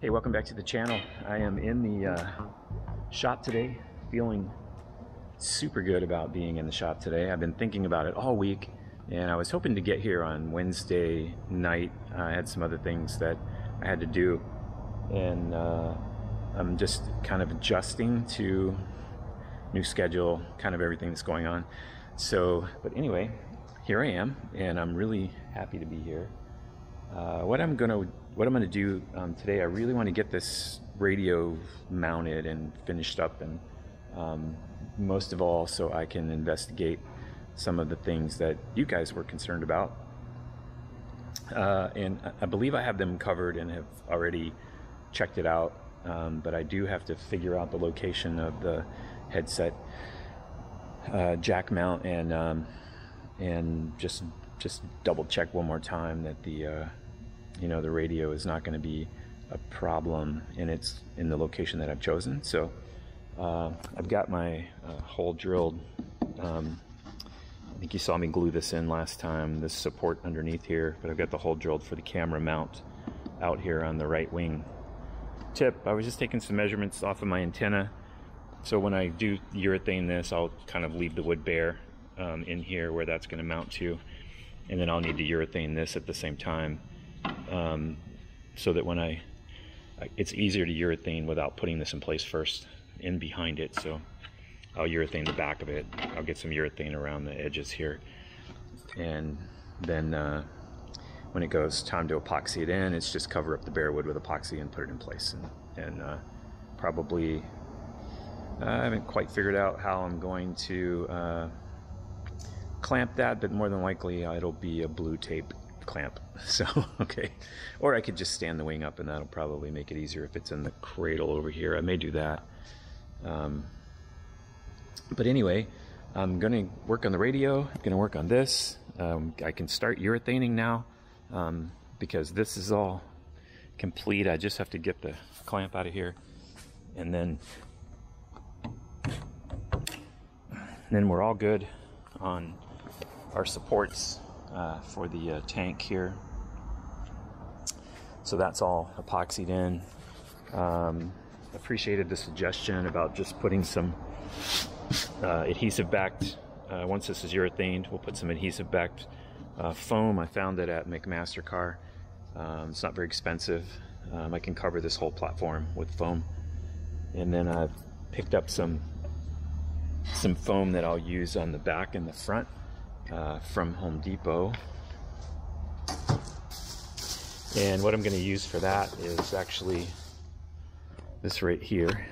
Hey, welcome back to the channel. I am in the uh, shop today, feeling super good about being in the shop today. I've been thinking about it all week, and I was hoping to get here on Wednesday night. I had some other things that I had to do, and uh, I'm just kind of adjusting to new schedule, kind of everything that's going on. So, but anyway, here I am, and I'm really happy to be here. Uh, what I'm gonna what I'm gonna do um, today, I really want to get this radio mounted and finished up, and um, most of all, so I can investigate some of the things that you guys were concerned about. Uh, and I believe I have them covered and have already checked it out, um, but I do have to figure out the location of the headset uh, jack mount and um, and just just double check one more time that the uh, you know the radio is not going to be a problem in its in the location that I've chosen. So uh, I've got my uh, hole drilled. Um, I think you saw me glue this in last time. This support underneath here, but I've got the hole drilled for the camera mount out here on the right wing tip. I was just taking some measurements off of my antenna. So when I do urethane this, I'll kind of leave the wood bare um, in here where that's going to mount to. And then I'll need to urethane this at the same time um, so that when I, it's easier to urethane without putting this in place first in behind it. So I'll urethane the back of it. I'll get some urethane around the edges here. And then uh, when it goes time to epoxy it in, it's just cover up the bare wood with epoxy and put it in place. And, and uh, probably, I haven't quite figured out how I'm going to uh, clamp that, but more than likely it'll be a blue tape clamp. So, okay. Or I could just stand the wing up and that'll probably make it easier if it's in the cradle over here. I may do that. Um, but anyway, I'm going to work on the radio. I'm going to work on this. Um, I can start urethaning now um, because this is all complete. I just have to get the clamp out of here and then then we're all good on our supports uh, for the uh, tank here. So that's all epoxied in. Um, appreciated the suggestion about just putting some uh, adhesive backed, uh, once this is urethaned, we'll put some adhesive backed uh, foam. I found it at McMaster-Carr. Um, it's not very expensive. Um, I can cover this whole platform with foam. And then I've picked up some some foam that I'll use on the back and the front uh, from Home Depot. And what I'm going to use for that is actually this right here.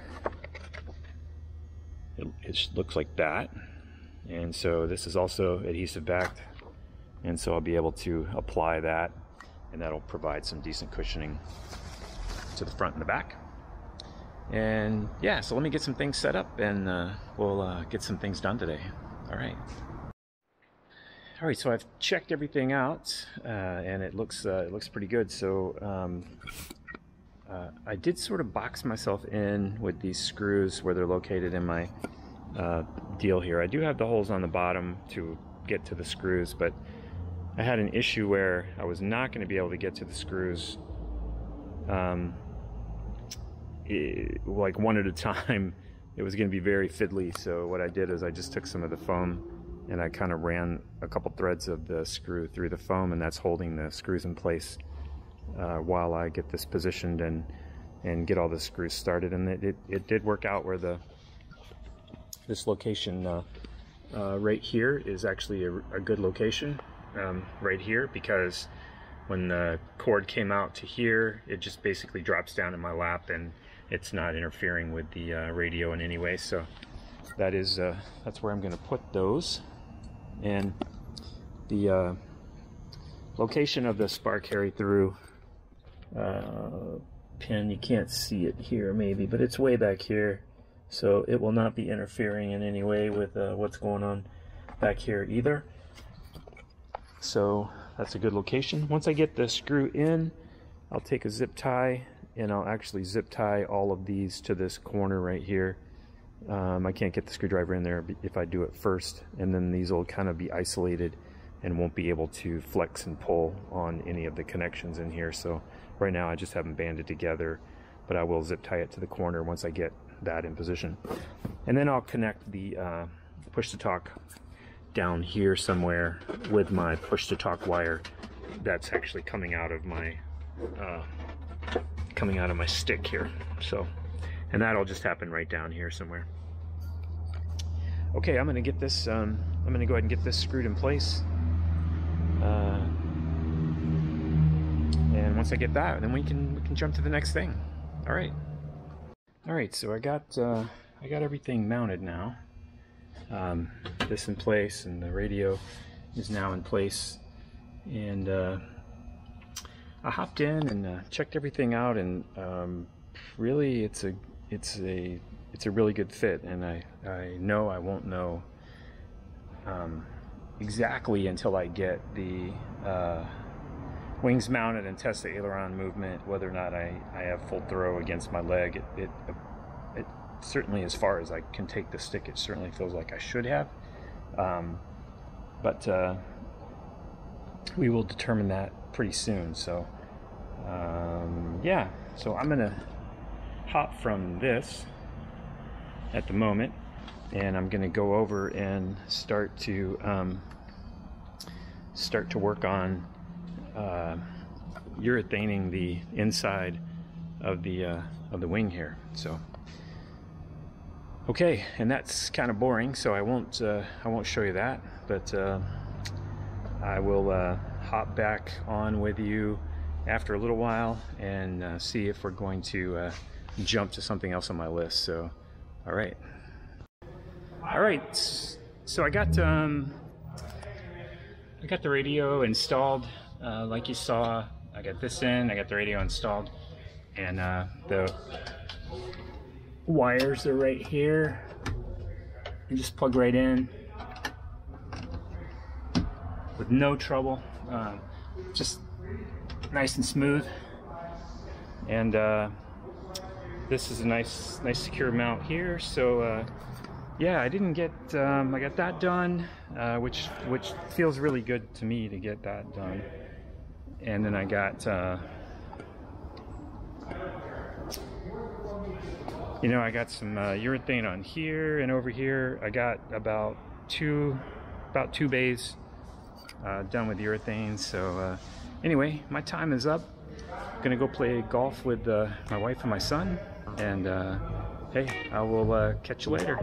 It, it, looks like that. And so this is also adhesive backed. And so I'll be able to apply that and that'll provide some decent cushioning to the front and the back. And yeah, so let me get some things set up and uh, we'll uh, get some things done today. All right. All right, so I've checked everything out, uh, and it looks uh, it looks pretty good. So um, uh, I did sort of box myself in with these screws where they're located in my uh, deal here. I do have the holes on the bottom to get to the screws, but I had an issue where I was not going to be able to get to the screws, um, it, like one at a time. It was going to be very fiddly. So what I did is I just took some of the foam and I kind of ran a couple threads of the screw through the foam and that's holding the screws in place uh, while I get this positioned and and get all the screws started. And it, it, it did work out where the this location uh, uh, right here is actually a, a good location um, right here because when the cord came out to here it just basically drops down in my lap and it's not interfering with the uh, radio in any way. So that is uh, that's where I'm going to put those and the uh, location of the spar carry through uh, pin you can't see it here maybe but it's way back here. So it will not be interfering in any way with uh, what's going on back here either. So that's a good location. Once I get the screw in I'll take a zip tie and I'll actually zip tie all of these to this corner right here um, I can't get the screwdriver in there if I do it first, and then these will kind of be isolated and won't be able to flex and pull on any of the connections in here. So right now I just have them banded together but I will zip tie it to the corner once I get that in position. And then I'll connect the uh, push to talk down here somewhere with my push to talk wire that's actually coming out of my uh, coming out of my stick here. So, and that'll just happen right down here somewhere. Okay, I'm gonna get this. Um, I'm gonna go ahead and get this screwed in place. Uh, and once I get that, then we can we can jump to the next thing. All right. All right. So I got uh, I got everything mounted now. Um, this in place, and the radio is now in place. And uh, I hopped in and uh, checked everything out, and um, really, it's a it's a it's a really good fit. And I I know I won't know um, exactly until I get the uh, wings mounted and test the aileron movement, whether or not I, I have full throw against my leg. It, it, it certainly, as far as I can take the stick, it certainly feels like I should have. Um, but uh, we will determine that pretty soon. So, um, yeah, so I'm to hop from this at the moment and I'm going to go over and start to um, start to work on uh, urethaning the inside of the uh, of the wing here. So okay, and that's kind of boring, so I won't uh, I won't show you that, but uh, I will uh, hop back on with you after a little while and uh, see if we're going to jump to something else on my list. So, all right. All right, so I got um, I got the radio installed, uh, like you saw. I got this in, I got the radio installed, and uh, the wires are right here. You just plug right in with no trouble. Um, just nice and smooth. And uh, this is a nice, nice secure mount here. So uh, yeah, I didn't get, um, I got that done, uh, which, which feels really good to me to get that done. And then I got, uh, you know, I got some uh, urethane on here and over here. I got about two, about two bays uh, done with urethane. So uh, anyway, my time is up. I'm gonna go play golf with my wife and my son. And uh, hey, I will uh, catch you later.